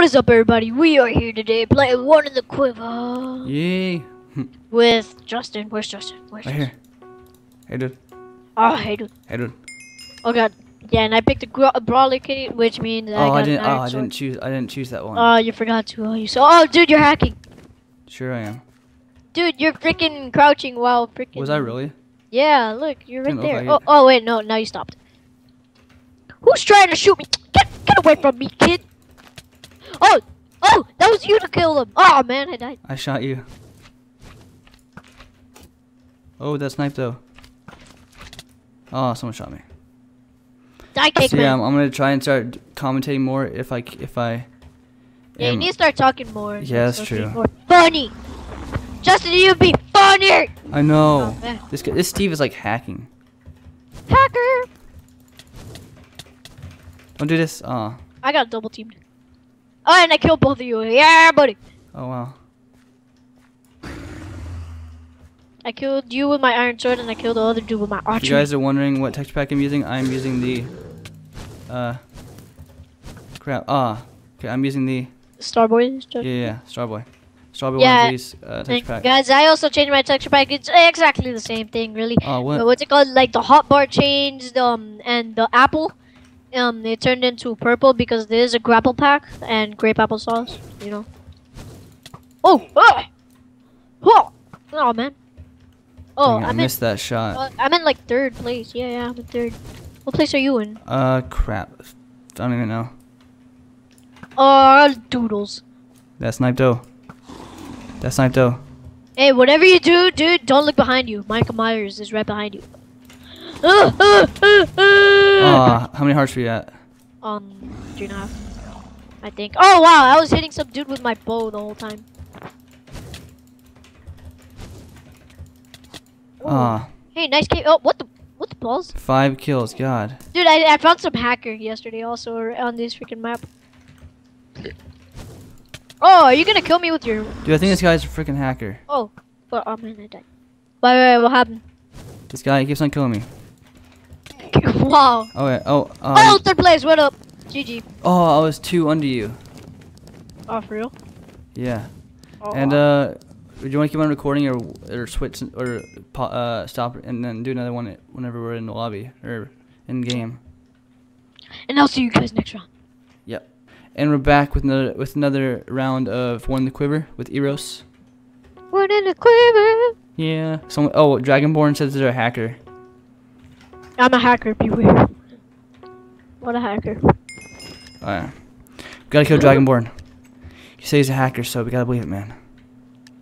What is up, everybody? We are here today playing One in the Quiver Yay! with Justin. Where's Justin? Where's Right Justin? here. Hey dude. Oh, hey, dude. Hey dude. Oh, God. Yeah, and I picked a, brawler kitty, which means that I oh, got oh, I an didn't. Oh, iron I sword. didn't choose. I didn't choose that one. Oh, you forgot to. Oh, you saw. Oh, dude, you're hacking. sure I am. Dude, you're freaking crouching while freaking. Was I really? Yeah, look, you're right there. like oh, it. oh, wait, no, now you stopped. Who's trying to shoot me? Get, get away from me, kid. Oh, oh, that was you to kill him. Oh man, I died. I shot you. Oh, that snipe though. Oh, someone shot me. Die cake So yeah. I'm, I'm gonna try and start commentating more if I if I. Yeah, you need to start talking more. Yeah, that's true. More funny. Justin, you'd be funnier. I know. Oh. This guy, this Steve is like hacking. Hacker. Don't do this. Oh. I got double teamed. Oh, and I killed both of you. Yeah, buddy. Oh wow. I killed you with my iron sword, and I killed the other dude with my If you guys are wondering what texture pack I'm using, I'm using the. Uh. Crap. Ah. Okay, I'm using the. Starboy. Star- Yeah, yeah, Starboy. Starboy Yeah, one of these uh, texture And pack. guys, I also changed my texture pack. It's exactly the same thing, really. Oh, what? But what's it called? Like the hotbar changed, um, and the apple, um, it turned into purple because there's a grapple pack and grape apple sauce. You know. Oh! Ah! Oh! Oh man. Oh, Dang I in. missed that shot. Uh, I'm in like third place. Yeah, yeah, I'm in third. What place are you in? Uh, crap. I don't even know. Uh, doodles. That sniped though. That sniped though. Hey, whatever you do, dude, don't look behind you. Michael Myers is right behind you. Uh, uh, uh, uh. Ah, how many hearts are you at? Um, three and a half. I think. Oh wow, I was hitting some dude with my bow the whole time. Ah, Hey, nice cave. Oh, what the? What the balls? five kills. God. Dude, I, I found some hacker yesterday also on this freaking map. Oh, are you gonna kill me with your? Dude, I think this guy's a freaking hacker. Oh, but oh man, I died. Wait, wait, what happened? This guy keeps on killing me. Wow. Oh wait. Oh. oh, Um, third place. What up? GG. oh, I was two under you. Oh, for real? Yeah. Oh, And uh, do you want to keep on recording or or switch or uh stop and then do another one whenever we're in the lobby or in game? and I'll see you guys next round. Yep. And we're back with another with another round of one in the quiver with Eros. One in the quiver. Yeah. Someone. Oh, Dragonborn says they're a hacker. I'm a hacker. Beware. What a hacker. Oh, Alright. We gotta kill Dragonborn. You say he's a hacker, so we gotta believe it, man.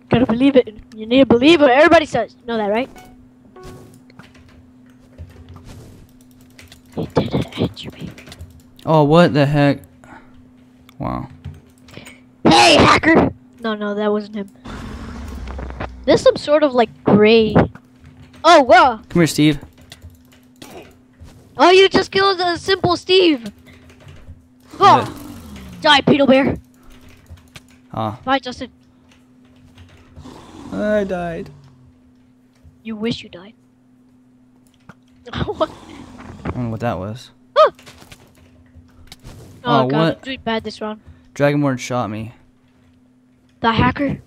Gotta believe it. You need to believe it. Everybody says. You know that, right? He didn't answer me. Oh, what the heck? Wow. Hey, hacker! No, no, that wasn't him. There's some sort of like gray. Oh, wow. Come here, Steve. Oh, you just killed a simple Steve. Oh, die, Peter Bear. Ah. Bye, Justin. I died. You wish you died. what? I don't know what that was. Oh, Oh, god, what? I'm doing bad this round. Dragonborn shot me. The hacker?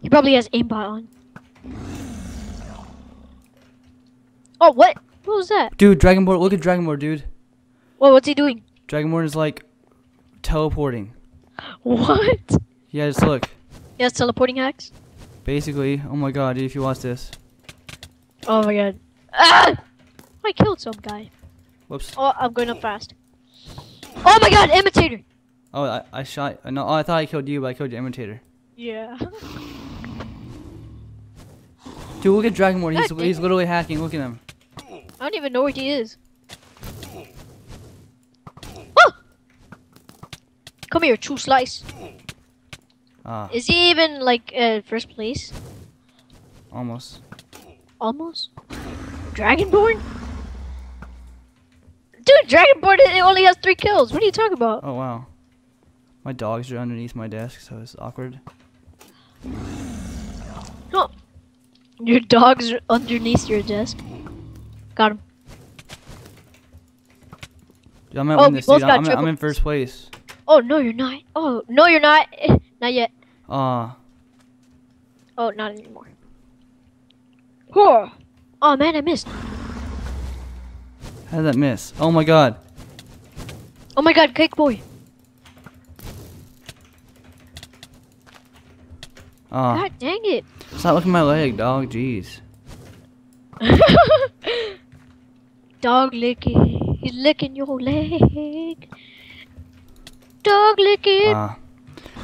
He probably has aimbot on. Oh, what? What was that? Dude, Dragonborn, look at Dragonborn, dude. What? What's he doing? Dragonborn is like teleporting. What? Yeah, just look. He has teleporting hacks? Basically, oh my god, dude, if you watch this. Oh my god. Ah! I killed some guy. Whoops. Oh, I'm going up fast. Oh my god, imitator! Oh, I, I shot. uh, No, oh, I thought I killed you, but I killed your imitator. Yeah. Dude, look at Dragonborn. He's, he's literally hacking. Look at him. I don't even know where he is. Oh! Come here, true slice. Ah, Is he even like uh, first place? almost. Almost. Dragonborn? Dude, Dragonborn it only has three kills. What are you talking about? Oh wow. My dogs are underneath my desk, so it's awkward. Oh. Your dog's are underneath your desk. Got him. Dude, I might Oh, win this, dude. I'm, I'm in first place. Oh no, you're not. Oh no, you're not. Not yet. Ah. Oh, not anymore. Oh, oh man, I missed. How did that miss? Oh my god. Oh my god, cake boy. Ah. God dang it. Stop looking at my leg, dog. Jeez. Dog licking. He's licking your leg. Dog licking. Ah.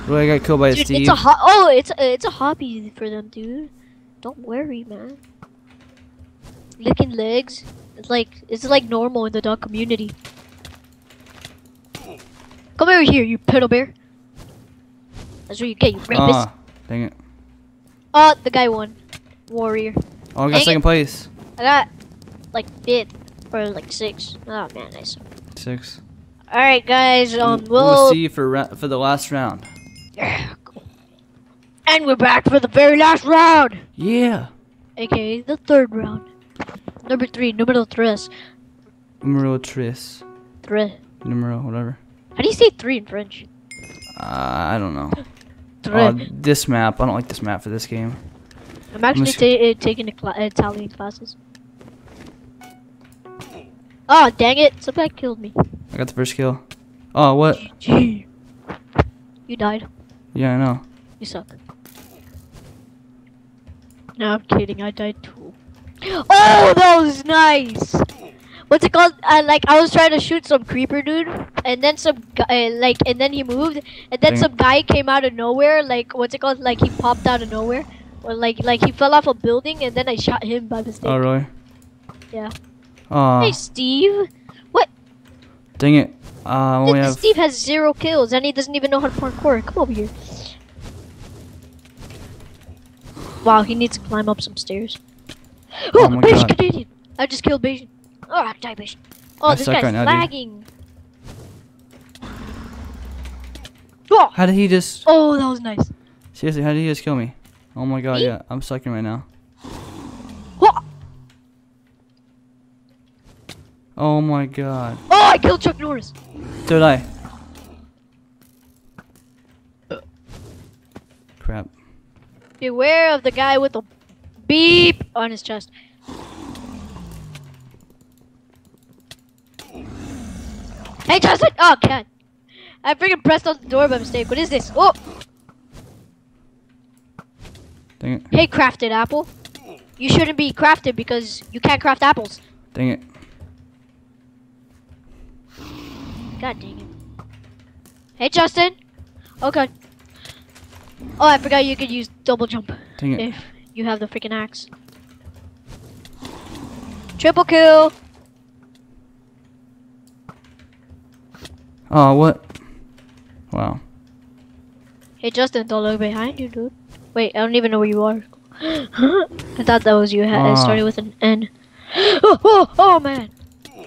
Roy got killed by a dude, Steve. it's a ho- oh, it's a, it's a hobby for them, dude. Don't worry, man. Licking legs. It's like it's like normal in the dog community. Come over here, you pedal bear. That's what you get, you rapist. Ah. Dang it. Oh, the guy won. Warrior. Oh, I got Dang it. second place. I got like fifth or like six. Oh man, I suck. Six. All right, guys. Um, we'll, we'll see you for for the last round. and we're back for the very last round, Yeah. aka the third round. Number three, numero tres. Numero tres. Tre. Numero whatever. How do you say three in French? Uh, I don't know. Uh, this map. I don't like this map for this game. I'm actually just- uh, taking Italian classes. Oh dang it! Somebody killed me. I got the first kill. Oh, what? GG. You died. Yeah, I know. You suck. No, I'm kidding. I died too. Oh, that was nice. What's it called? Uh, like I was trying to shoot some creeper dude, and then some guy, like, and then he moved, and then Dang some guy came out of nowhere. Like, what's it called? Like he popped out of nowhere, or like, like he fell off a building, and then I shot him by mistake. Oh, really? Yeah. Oh, Hey, Steve. What? dang it. Uh, I only Th- have. Steve has zero kills, and he doesn't even know how to parkour. Come over here. Wow, he needs to climb up some stairs. Oh Oh, my Bayesian God. Canadian! I just killed Bayesian. Oh, I die Bayesian. Oh, I this guy's right now, lagging. Oh, How did he just? oh, that was nice. Seriously, how did he just kill me? Oh my god, Me? yeah. I'm sucking right now. Oh my god. oh I killed Chuck Norris. So did I. Crap. Beware of the guy with the beep on his chest. Hey, Justin! Oh, God. I freaking pressed on the door by mistake. What is this? Oh! Dang it. Hey, crafted apple. You shouldn't be crafted because you can't craft apples. Dang it. God dang it. Hey, Justin. Oh, God. Oh, I forgot you could use double jump Dang it. if you have the freaking axe. Triple kill. Oh, what? Wow. Hey, Justin, don't look behind you, dude. Wait, I don't even know where you are. I thought that was you. Ha- It Ah. started with an N. oh, oh, oh, man.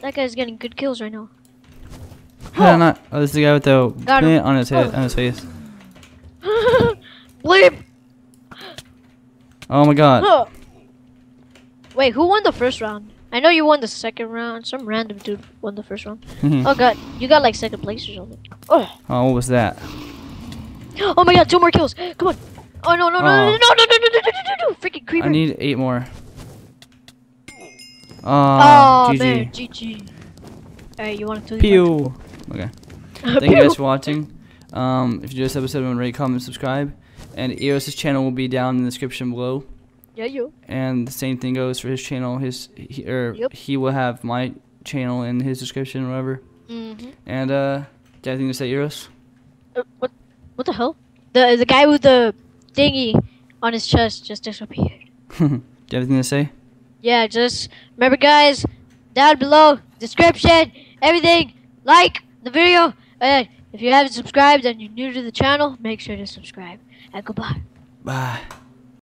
That guy's getting good kills right now. How did I not? Oh, this is the guy with the Got him. on his head, Oh. on his face. Bleep! Oh my god. Wait, who won the first round? I know you won the second round. Some random dude won the first round. oh, Oh god, you got like second place or something. Oh, what was that? oh my god, two more kills. Come on. Oh no no no no no Oh. no no no no no no no no! Freaking creeper. I need eight more. oh Oh, GG. man, GG. Alright, you want to do Pew. Okay. Thank you guys for watching. Um, if you enjoyed this episode, remember to rate, comment, subscribe. And Eros' channel will be down in the description below. Yeah, you. And the same thing goes for his channel. His he, or Yep. he will have my channel in his description or whatever. Mm-hmm. And uh, do you have anything to say, Eros? Uh, what? What the hell? The the guy with the thingy on his chest just disappeared. do you have anything to say? Yeah, just remember, guys, down below, description, everything, like the video. And if you haven't subscribed and you're new to the channel, make sure to subscribe. And goodbye. Bye.